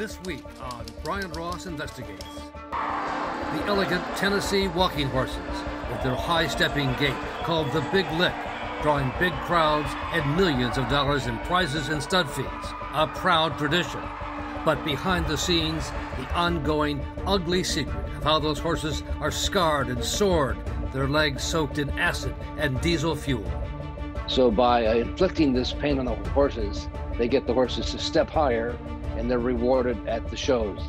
This week on Brian Ross Investigates. The elegant Tennessee walking horses with their high stepping gait called the Big Lick, drawing big crowds and millions of dollars in prizes and stud fees. A proud tradition. But behind the scenes, the ongoing ugly secret of how those horses are scarred and sored, their legs soaked in acid and diesel fuel. So by inflicting this pain on the horses, they get the horses to step higher and they're rewarded at the shows.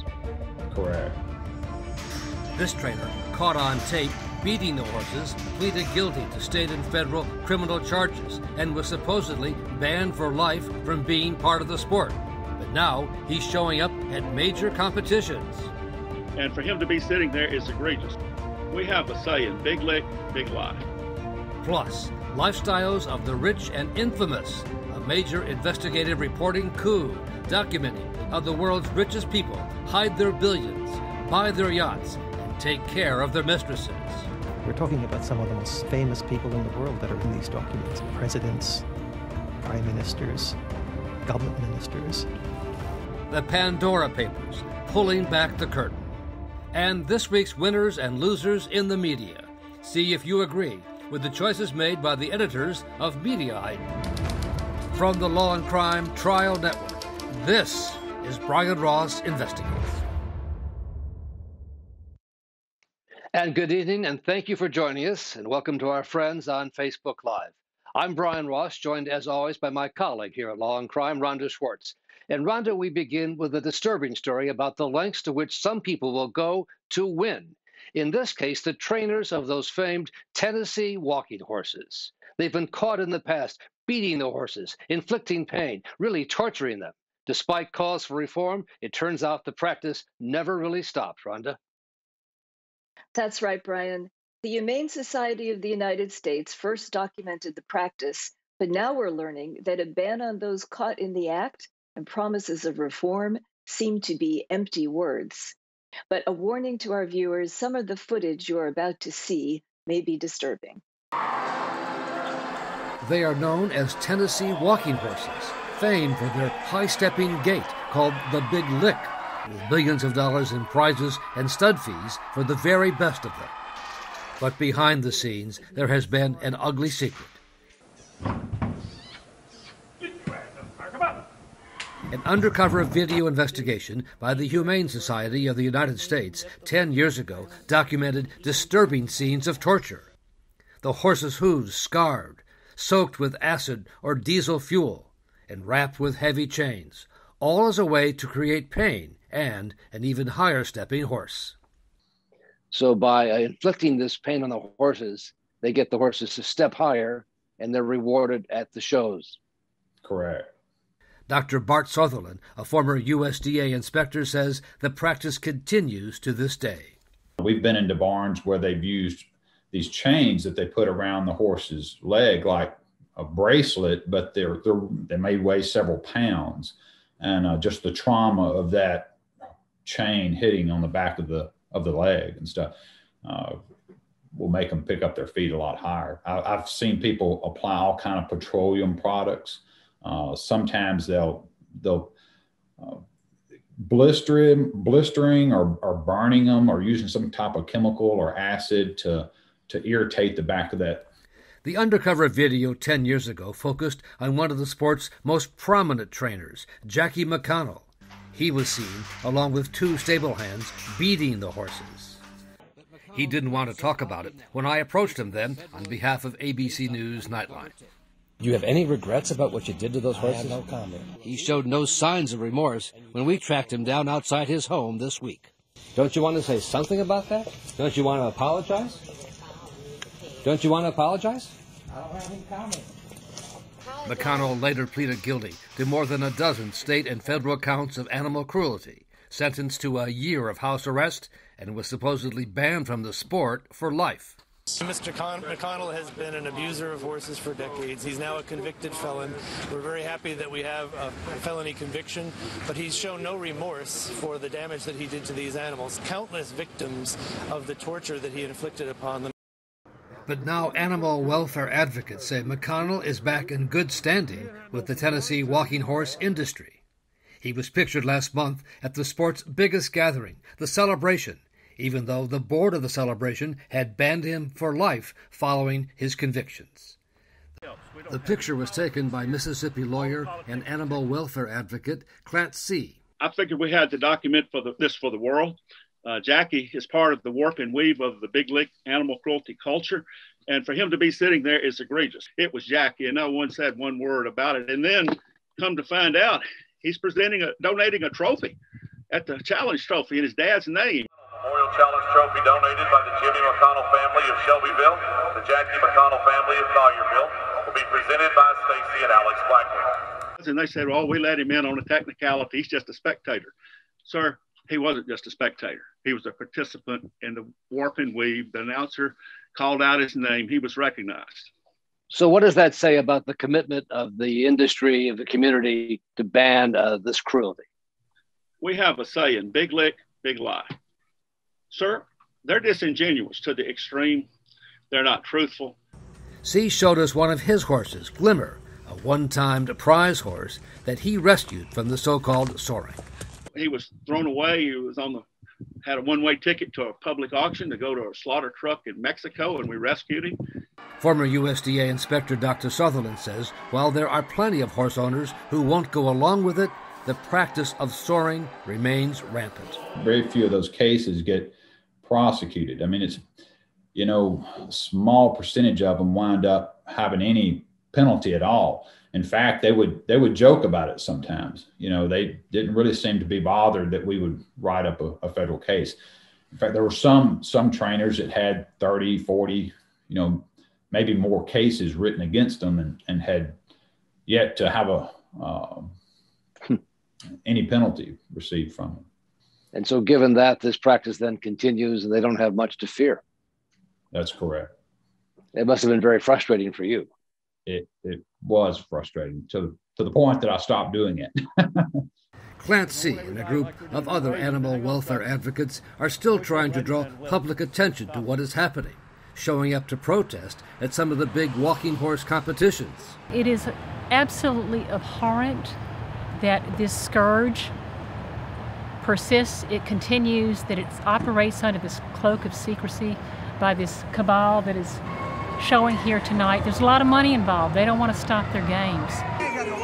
Correct. This trainer, caught on tape beating the horses, pleaded guilty to state and federal criminal charges and was supposedly banned for life from being part of the sport. But now he's showing up at major competitions. And for him to be sitting there is egregious. We have a saying big lick, big lie. Plus, lifestyles of the rich and infamous, a major investigative reporting coup documenting how the world's richest people hide their billions, buy their yachts, and take care of their mistresses. We're talking about some of the most famous people in the world that are in these documents presidents, prime ministers, government ministers. The Pandora Papers, pulling back the curtain. And this week's winners and losers in the media. See if you agree with the choices made by the editors of Mediaite. From the Law and Crime Trial Network, this is Brian Ross Investigates. And good evening, and thank you for joining us, and welcome to our friends on Facebook Live. I'm Brian Ross, joined as always by my colleague here at Law and Crime, Rhonda Schwartz. And Rhonda, we begin with a disturbing story about the lengths to which some people will go to win. In this case, the trainers of those famed Tennessee walking horses. They've been caught in the past beating the horses, inflicting pain, really torturing them. Despite calls for reform, it turns out the practice never really stopped, Rhonda. That's right, Brian. The Humane Society of the United States first documented the practice, but now we're learning that a ban on those caught in the act and promises of reform seem to be empty words. But a warning to our viewers some of the footage you're about to see may be disturbing. They are known as Tennessee walking horses, famed for their high stepping gait called the Big Lick, with billions of dollars in prizes and stud fees for the very best of them. But behind the scenes, there has been an ugly secret. An undercover video investigation by the Humane Society of the United States 10 years ago documented disturbing scenes of torture. The horse's hooves scarred, soaked with acid or diesel fuel, and wrapped with heavy chains, all as a way to create pain and an even higher stepping horse. So by uh, inflicting this pain on the horses, they get the horses to step higher and they're rewarded at the shows. Correct. Dr. Bart Sutherland, a former USDA inspector, says the practice continues to this day. We've been into barns where they've used these chains that they put around the horse's leg like a bracelet, but they're, they're they may weigh several pounds, and uh, just the trauma of that chain hitting on the back of the of the leg and stuff uh, will make them pick up their feet a lot higher. I, have seen people apply all kind of petroleum products. Uh, sometimes they'll they'll uh, blistering blistering or, or burning them or using some type of chemical or acid to to irritate the back of that the undercover video 10 years ago focused on one of the sport's most prominent trainers, Jackie McConnell. He was seen, along with two stable hands, beating the horses. He didn't want to talk about it when I approached him then on behalf of ABC News Nightline. Do you have any regrets about what you did to those horses? no comment. He showed no signs of remorse when we tracked him down outside his home this week. Don't you want to say something about that? Don't you want to apologize? Don't you want to apologize? I don't have any comment. McConnell later pleaded guilty to more than a dozen state and federal counts of animal cruelty, sentenced to a year of house arrest, and was supposedly banned from the sport for life. Mr. Con- McConnell has been an abuser of horses for decades. He's now a convicted felon. We're very happy that we have a felony conviction, but he's shown no remorse for the damage that he did to these animals. Countless victims of the torture that he inflicted upon them. But now animal welfare advocates say McConnell is back in good standing with the Tennessee walking horse industry. He was pictured last month at the sport's biggest gathering, the celebration, even though the board of the celebration had banned him for life following his convictions. The picture was taken by Mississippi lawyer and animal welfare advocate Clant Seay. I figured we had to document for the, this for the world. Uh, Jackie is part of the warp and weave of the big lick animal cruelty culture. And for him to be sitting there is egregious. It was Jackie, and no one said one word about it. And then come to find out, he's presenting a donating a trophy at the challenge trophy in his dad's name. Memorial Challenge Trophy donated by the Jimmy McConnell family of Shelbyville, the Jackie McConnell family of Collierville, will be presented by Stacy and Alex Blackman. And they said, well, we let him in on a technicality. He's just a spectator. Sir, he wasn't just a spectator. He was a participant in the warp and weave. The announcer called out his name. He was recognized. So, what does that say about the commitment of the industry, of the community to ban uh, this cruelty? We have a saying big lick, big lie. Sir, they're disingenuous to the extreme. They're not truthful. Seay showed us one of his horses, Glimmer, a one timed prize horse that he rescued from the so called soring. He was thrown away. He was on the had a one way ticket to a public auction to go to a slaughter truck in Mexico, and we rescued him. Former USDA Inspector Dr. Sutherland says while there are plenty of horse owners who won't go along with it, the practice of soring remains rampant. Very few of those cases get prosecuted. I mean, it's, you know, a small percentage of them wind up having any penalty at all. In fact, they would they would joke about it sometimes. You know, they didn't really seem to be bothered that we would write up a, a federal case. In fact, there were some some trainers that had 30, 40, you know, maybe more cases written against them and, and had yet to have a uh, any penalty received from them. And so, given that, this practice then continues and they don't have much to fear. That's correct. It must have been very frustrating for you it, it was frustrating to, to the point that I stopped doing it. Clant Seay and a group of other animal welfare advocates are still trying to draw public attention to what is happening, showing up to protest at some of the big walking horse competitions. It is absolutely abhorrent that this scourge persists, it continues, that it operates under this cloak of secrecy by this cabal that is showing here tonight. There's a lot of money involved. They don't want to stop their games.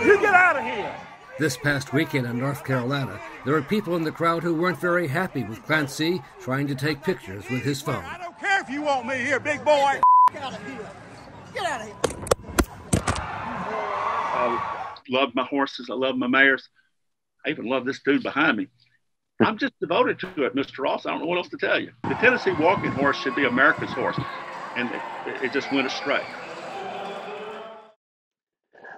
You get out of here! This past weekend in North Carolina, there were people in the crowd who weren't very happy with Clant Seay trying to take pictures with his phone. I don't care if you want me here, big boy. Get out of here. Get out of here. I love my horses. I love my mares. I even love this dude behind me. I'm just devoted to it, Mr. Ross. I don't know what else to tell you. The Tennessee walking horse should be America's horse and it, it just went astray.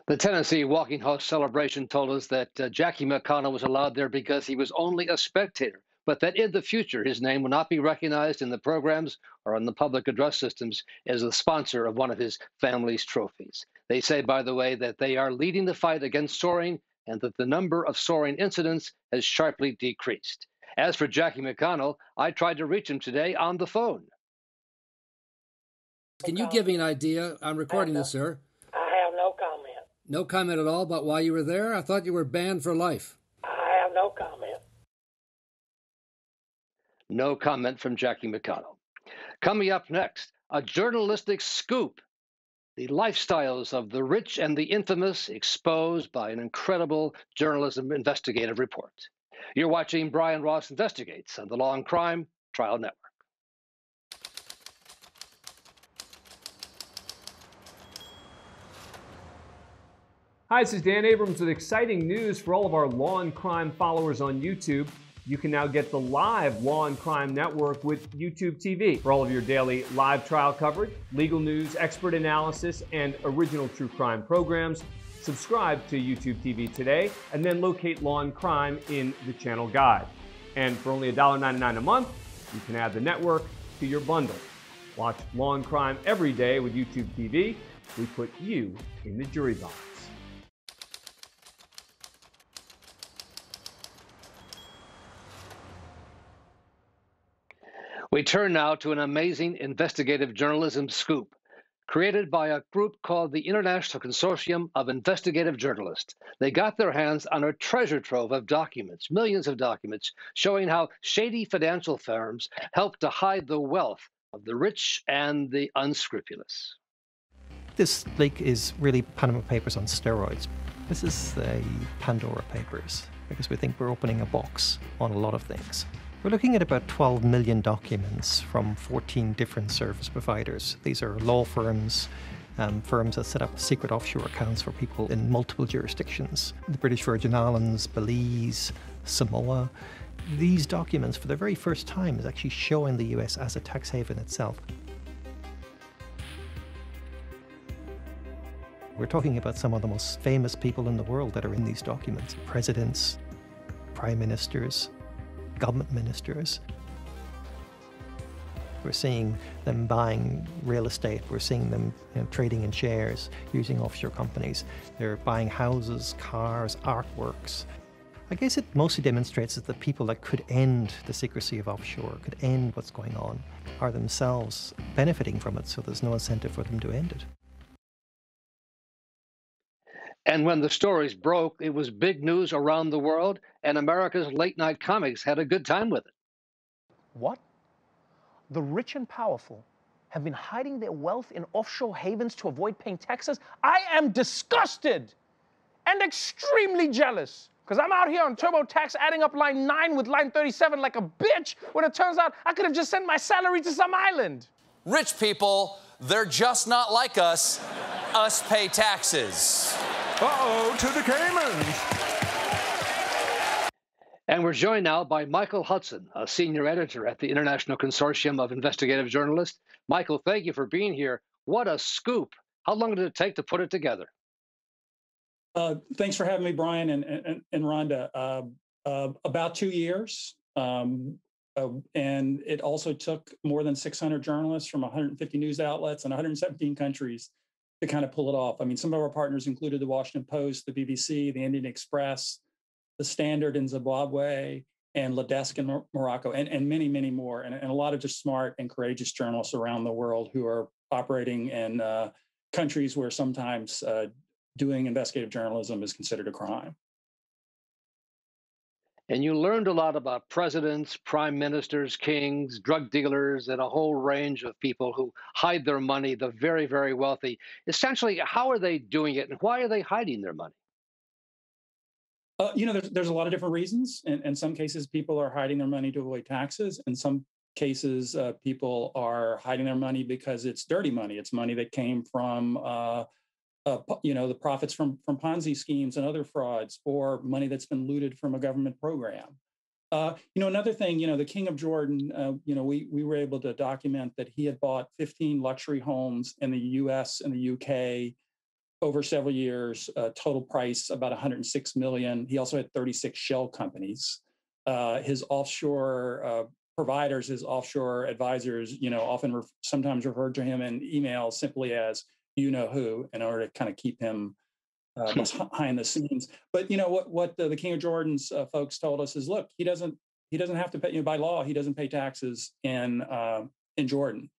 The Tennessee Walking Horse celebration told us that uh, Jackie McConnell was allowed there because he was only a spectator, but that in the future his name will not be recognized in the programs or on the public address systems as the sponsor of one of his family's trophies. They say, by the way, that they are leading the fight against soring and that the number of soring incidents has sharply decreased. As for Jackie McConnell, I tried to reach him today on the phone. Can you give me an idea? I'm recording this, sir. I have no comment. No comment at all about why you were there? I thought you were banned for life. I have no comment. No comment from Jackie McConnell. Coming up next, a journalistic scoop. The lifestyles of the rich and the infamous exposed by an incredible journalism investigative report. You're watching Brian Ross Investigates on the Law and Crime Trial Network. Hi, this is Dan Abrams with exciting news for all of our law and crime followers on YouTube. You can now get the live Law and Crime Network with YouTube TV for all of your daily live trial coverage, legal news, expert analysis, and original true crime programs. Subscribe to YouTube TV today and then locate Law and Crime in the channel guide. And for only $1.99 a month, you can add the network to your bundle. Watch Law and Crime every day with YouTube TV. We put you in the jury box. We turn now to an amazing investigative journalism scoop. created by a group called the International Consortium of Investigative Journalists. They got their hands on a treasure trove of documents, millions of documents, showing how shady financial firms helped to hide the wealth of the rich and the unscrupulous. This leak is really Panama Papers on steroids. This is the Pandora Papers because we think we're opening a box on a lot of things. We're looking at about 12 million documents from 14 different service providers. These are law firms, um, firms that set up secret offshore accounts for people in multiple jurisdictions the British Virgin Islands, Belize, Samoa. These documents, for the very first time, is actually showing the US as a tax haven itself. We're talking about some of the most famous people in the world that are in these documents presidents, prime ministers, government ministers. We're seeing them buying real estate. We're seeing them you know, trading in shares using offshore companies. They're buying houses, cars, artworks. I guess it mostly demonstrates that the people that could end the secrecy of offshore, could end what's going on, are themselves benefiting from it, so there's no incentive for them to end it. And when the stories broke, it was big news around the world, and America's late night comics had a good time with it. What? The rich and powerful have been hiding their wealth in offshore havens to avoid paying taxes? I am disgusted and extremely jealous. Because I'm out here on TurboTax adding up line 9 with line 37 like a bitch when it turns out I could have just sent my salary to some island. Rich people, they're just not like us. us pay taxes. Uh-oh, to the Caymans. And we're joined now by Michael Hudson, a senior editor at the International Consortium of Investigative Journalists. Michael, thank you for being here. What a scoop. How long did it take to put it together? Uh, thanks for having me, Brian and, and, and Rhonda. Uh, uh, about two years. Um, uh, and it also took more than 600 journalists from 150 news outlets and 117 countries to kind of pull it off. I mean, some of our partners included the Washington Post, the BBC, the Indian Express, the Standard in Zimbabwe, and Le Desk in Morocco, and, and many, many more, and, and a lot of just smart and courageous journalists around the world who are operating in uh, countries where sometimes uh, doing investigative journalism is considered a crime. And you learned a lot about presidents, prime ministers, kings, drug dealers, and a whole range of people who hide their money, the very, very wealthy. Essentially, how are they doing it and why are they hiding their money? Uh, you know, there's, there's a lot of different reasons. In, in some cases, people are hiding their money to avoid taxes. In some cases, uh, people are hiding their money because it's dirty money. It's money that came from uh, uh, you know, the profits from from Ponzi schemes and other frauds, or money that's been looted from a government program. Uh, you know, another thing, you know, the King of Jordan, uh, you know, we we were able to document that he had bought 15 luxury homes in the U.S. and the U.K. over several years, uh, total price about 106 million. He also had 36 shell companies. Uh, his offshore uh, providers, his offshore advisors, you know, often re- sometimes referred to him in emails simply as you know who in order to kind of keep him uh, behind the scenes. But you know what what the, the King of Jordan's uh, folks told us is, look, he doesn't he doesn't have to pay you know, by law he doesn't pay taxes in uh, in Jordan.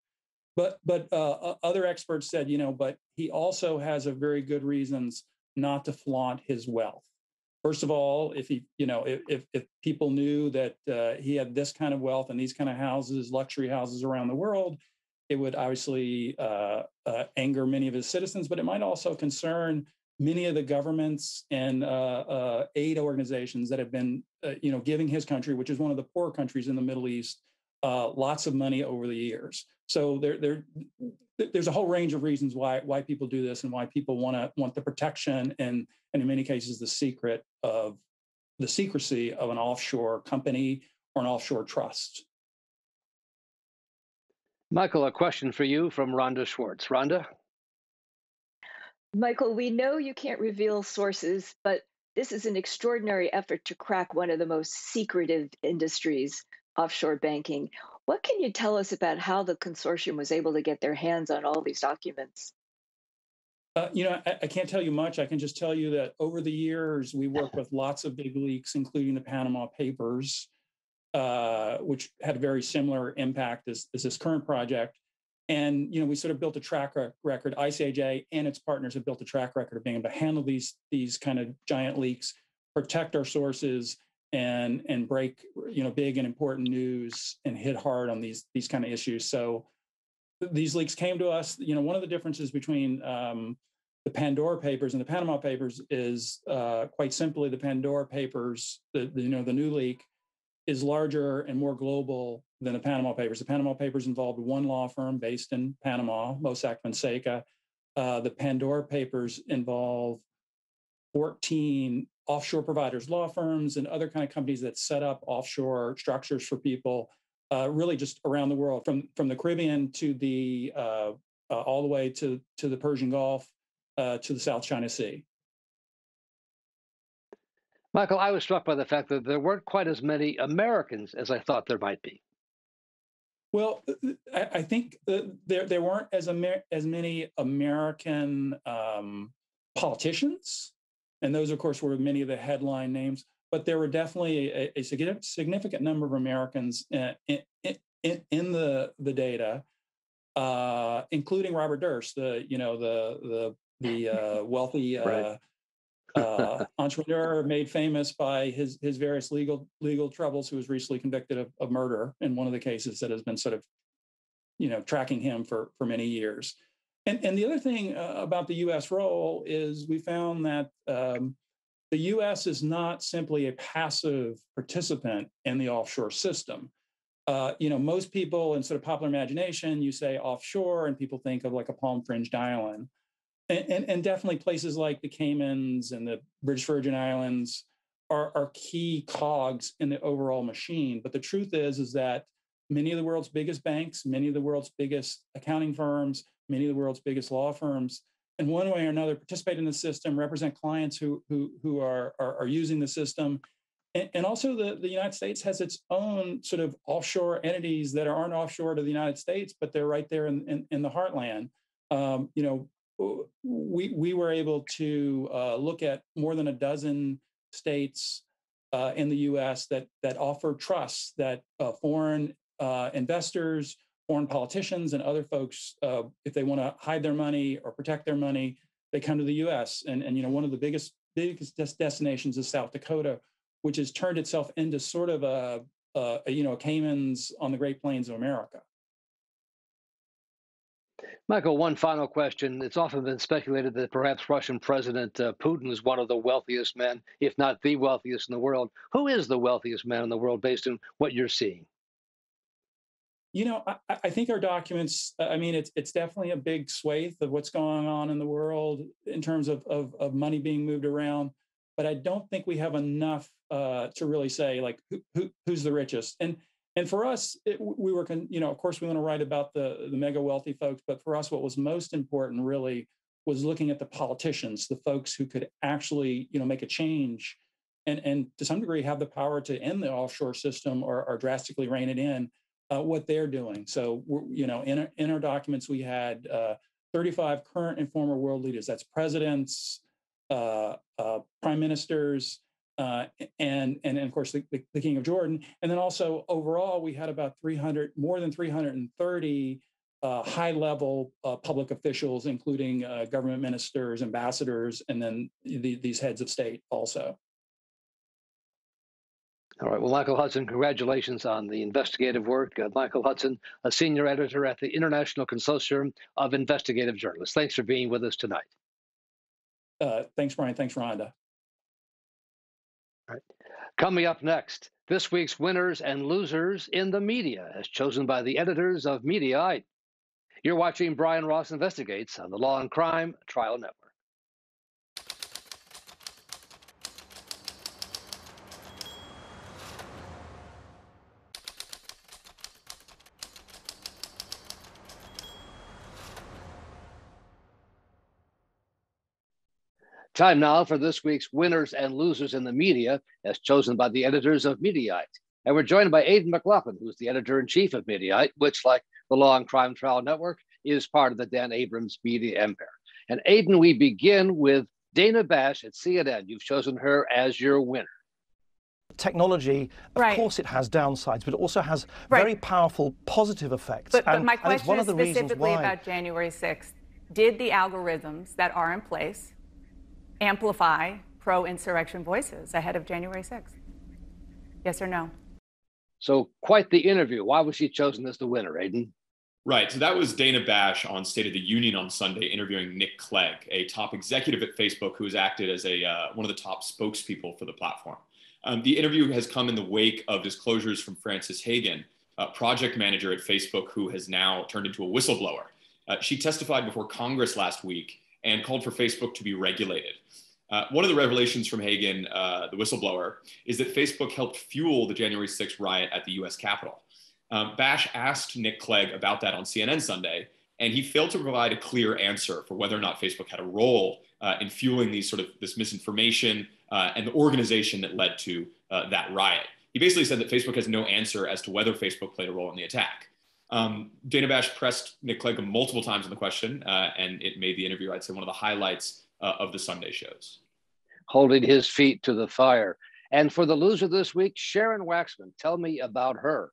But but uh, other experts said, you know, but he also has a very good reasons not to flaunt his wealth. First of all, if he, you know, if if, if people knew that uh, he had this kind of wealth and these kind of houses, luxury houses around the world, it would obviously uh, uh, anger many of his citizens, but it might also concern many of the governments and uh, uh aid organizations that have been, uh, you know, giving his country, which is one of the poor countries in the Middle East, uh, lots of money over the years. So there, there, there's a whole range of reasons why why people do this and why people want to want the protection and and in many cases the secret of the secrecy of an offshore company or an offshore trust. Michael, a question for you from Rhonda Schwartz. Rhonda? Michael, we know you can't reveal sources, but this is an extraordinary effort to crack one of the most secretive industries, offshore banking. What can you tell us about how the consortium was able to get their hands on all these documents? Uh, you know, I, I, can't tell you much. I can just tell you that over the years, we worked with lots of big leaks, including the Panama Papers, uh, which had a very similar impact as, as this current project. and you know we sort of built a track record. ICIJ and its partners have built a track record of being able to handle these these kind of giant leaks, protect our sources, and and break you know big and important news and hit hard on these these kind of issues. So these leaks came to us. You know, one of the differences between um, the Pandora Papers and the Panama Papers is uh, quite simply the Pandora Papers. The, the, you know the new leak is larger and more global than the Panama Papers. The Panama Papers involved one law firm based in Panama, Mossack Fonseca. Uh, the Pandora Papers involve 14 offshore providers, law firms, and other kind of companies that set up offshore structures for people, uh, really just around the world, from from the Caribbean to the uh, uh, all the way to to the Persian Gulf uh, to the South China Sea. Michael, I was struck by the fact that there weren't quite as many Americans as I thought there might be. Well, uh, I, I think there there weren't as Amer- as many American um, politicians and those, of course, were many of the headline names. But there were definitely a, a significant number of Americans in, in, in, in the the data, uh, including Robert Durst, the you know the the the uh, wealthy uh, uh, entrepreneur made famous by his his various legal legal troubles, who was recently convicted of, of murder in one of the cases that has been sort of you know tracking him for for many years. And, and the other thing uh, about the U.S. role is we found that um, the U.S. is not simply a passive participant in the offshore system. Uh, you know, most people in sort of popular imagination, you say offshore, and people think of like a palm fringed island. And, and, and, definitely places like the Caymans and the British Virgin Islands are, are key cogs in the overall machine. But the truth is, is that many of the world's biggest banks, many of the world's biggest accounting firms, many of the world's biggest law firms, in one way or another, participate in the system, represent clients who who who are are, are using the system, and, and, also the the United States has its own sort of offshore entities that aren't offshore to the United States, but they're right there in in, in the heartland. Um, you know, we we were able to uh, look at more than a dozen states uh, in the U.S. that that offer trusts that uh, foreign uh, investors, foreign politicians, and other folks, uh, if they want to hide their money or protect their money, they come to the U.S. And, and you know, one of the biggest biggest destinations is South Dakota, which has turned itself into sort of a, a, you know a Caymans on the Great Plains of America. Michael, one final question. It's often been speculated that perhaps Russian President uh, Putin is one of the wealthiest men, if not the wealthiest in the world. Who is the wealthiest man in the world based on what you're seeing? You know, I, I, think our documents. I mean, it's it's definitely a big swathe of what's going on in the world in terms of of, of money being moved around. But I don't think we have enough uh, to really say like who, who, who's the richest. And and for us, it, we were, you know, of course, we want to write about the the mega wealthy folks. But for us, what was most important really was looking at the politicians, the folks who could actually, you know, make a change and and to some degree have the power to end the offshore system or, or drastically rein it in uh, what they're doing. So, you know, in our, in our documents, we had uh, 35 current and former world leaders. That's presidents, uh, uh prime ministers, uh, and, and of course the, the, the, King of Jordan. And then also overall, we had about 300, more than 330 uh, high-level public officials, including government ministers, ambassadors, and then the, these heads of state also. All right. Well, Michael Hudson, congratulations on the investigative work. Uh, Michael Hudson, a senior editor at the International Consortium of Investigative Journalists. Thanks for being with us tonight. Uh, thanks, Brian. Thanks, Rhonda. Right. Coming up next, this week's winners and losers in the media, as chosen by the editors of Mediaite. You're watching Brian Ross Investigates on the Law and Crime Trial Network. Time now for this week's winners and losers in the media, as chosen by the editors of Mediaite. And we're joined by Aidan McLaughlin, who's the editor in chief of Mediaite, which, like the Law and Crime Trial Network, is part of the Dan Abrams media empire. And Aidan, we begin with Dana Bash at CNN. You've chosen her as your winner. technology, of Right. course, it has downsides, but it also has Right. very powerful positive effects. But, but And- my question one is of the specifically why- about January 6th. Did the algorithms that are in place amplify pro insurrection voices ahead of January 6th? Yes or no? So, quite the interview. Why was she chosen as the winner, Aidan? Right. So that was Dana Bash on State of the Union on Sunday interviewing Nick Clegg, a top executive at Facebook who has acted as a uh, one of the top spokespeople for the platform. Um, the interview has come in the wake of disclosures from Frances Haugen, a project manager at Facebook who has now turned into a whistleblower. Uh, she testified before Congress last week and called for Facebook to be regulated. Uh, one of the revelations from Haugen, uh, the whistleblower, is that Facebook helped fuel the January 6th riot at the US Capitol. Um, Bash asked Nick Clegg about that on CNN Sunday, and he failed to provide a clear answer for whether or not Facebook had a role uh, in fueling these sort of this misinformation uh, and the organization that led to uh, that riot. He basically said that Facebook has no answer as to whether Facebook played a role in the attack. Um, Dana Bash pressed Nick Clegg multiple times on the question, uh, and it made the interview, I'd say, one of the highlights uh, of the Sunday shows. Holding his feet to the fire. And for the loser this week, Sharon Waxman. Tell me about her.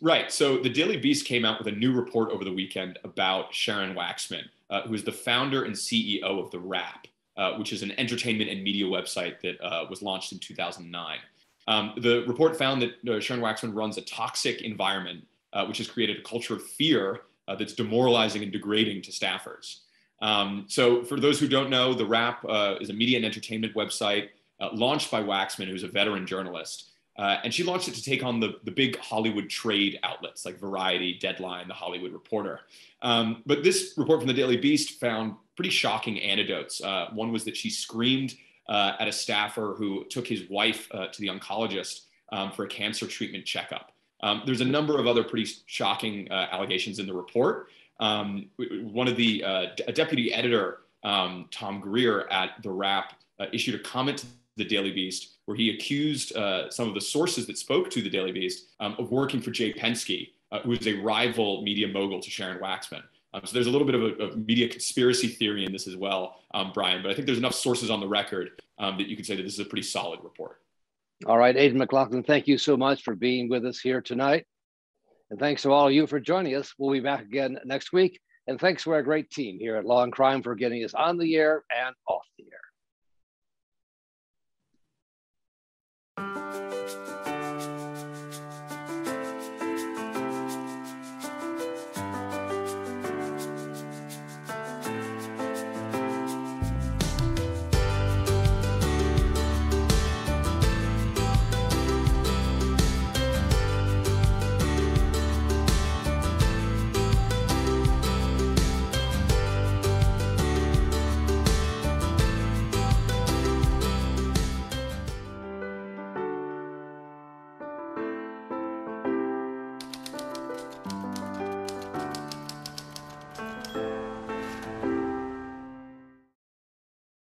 Right. So the Daily Beast came out with a new report over the weekend about Sharon Waxman, uh, who is the founder and CEO of The Wrap, uh, which is an entertainment and media website that uh, was launched in 2009. Um, the report found that uh, Sharon Waxman runs a toxic environment, uh, which has created a culture of fear uh, that's demoralizing and degrading to staffers. Um, so, for those who don't know, The Wrap uh, is a media and entertainment website uh, launched by Waxman, who's a veteran journalist. Uh, and she launched it to take on the, the big Hollywood trade outlets like Variety, Deadline, The Hollywood Reporter. Um, but this report from the Daily Beast found pretty shocking anecdotes. Uh, one was that she screamed at a staffer who took his wife to the oncologist um, for a cancer treatment checkup. Um, there's a number of other pretty shocking uh, allegations in the report. Um, one of the uh, a deputy editor, um, Tom Greer at The Wrap, uh, issued a comment to the Daily Beast where he accused uh, some of the sources that spoke to the Daily Beast um, of working for Jay Penske, uh, who is a rival media mogul to Sharon Waxman. Um, so there's a little bit of a, media conspiracy theory in this as well, um, Brian. But I think there's enough sources on the record that you could say that this is a pretty solid report. All right, Aidan McLaughlin, thank you so much for being with us here tonight. And thanks to all of you for joining us. We'll be back again next week. And thanks to our great team here at Law and Crime for getting us on the air and off the air.